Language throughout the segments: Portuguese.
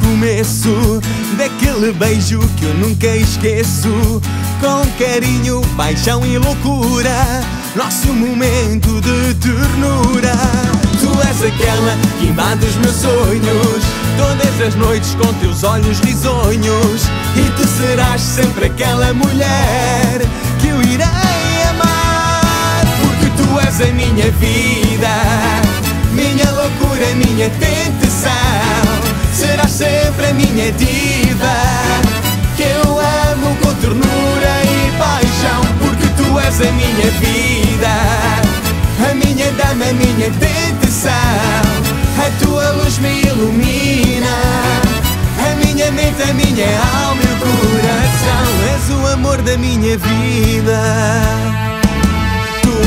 começo daquele beijo que eu nunca esqueço. Com carinho, paixão e loucura, nosso momento de ternura. Tu és aquela que invade os meus sonhos, todas as noites com teus olhos risonhos. E tu serás sempre aquela mulher que eu irei amar, porque tu és a minha vida, minha loucura, minha tentação. Sempre a minha diva, que eu amo com ternura e paixão, porque tu és a minha vida, a minha dama, a minha tentação. A tua luz me ilumina, a minha mente, a minha alma e o coração. És o amor da minha vida.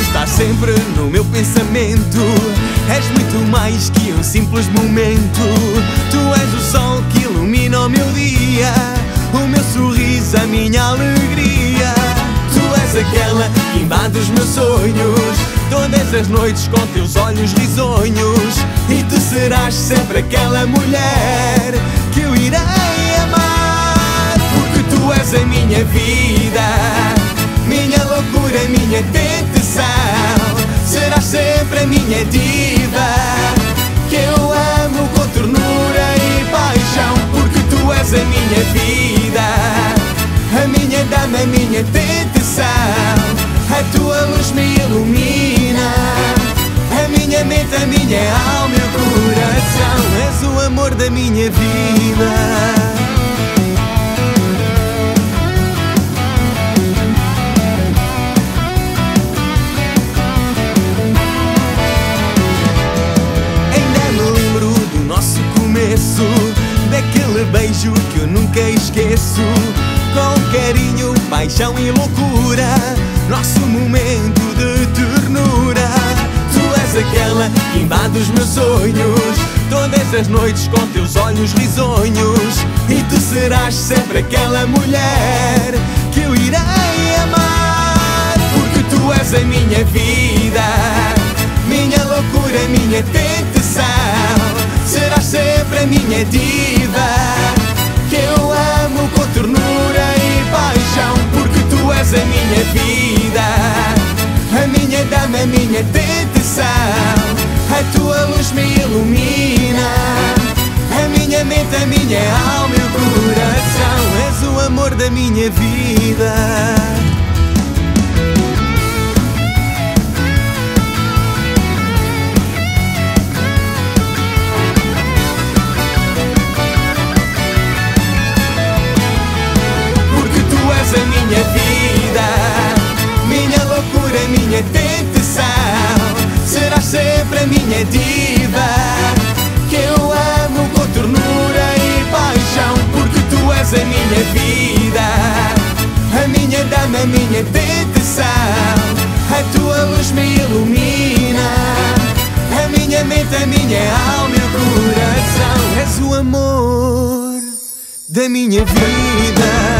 Estás sempre no meu pensamento. És muito mais que um simples momento. Tu sol que ilumina o meu dia. O meu sorriso, a minha alegria. Tu és aquela que invade os meus sonhos. Todas as noites com teus olhos risonhos. E tu serás sempre aquela mulher que eu irei amar. Porque tu és a minha vida dama, a minha tentação. A tua luz me ilumina, a minha mente, a minha alma e o coração. És o amor da minha vida. Daquele beijo que eu nunca esqueço Com carinho, paixão e loucura. Nosso momento de ternura. Tu és aquela que invade os meus sonhos. Todas as noites com teus olhos risonhos. E tu serás sempre aquela mulher Que eu irei amar. Porque tu és a minha vida. Minha loucura, minha tentação. Serás sempre a minha diva, minha tentação. A tua luz me ilumina, a minha mente, a minha alma o coração. És o amor da minha vida. Sempre a minha diva, que eu amo com ternura e paixão, porque tu és a minha vida, a minha dama, a minha tentação. A tua luz me ilumina, a minha mente, a minha alma e o coração. És o amor da minha vida.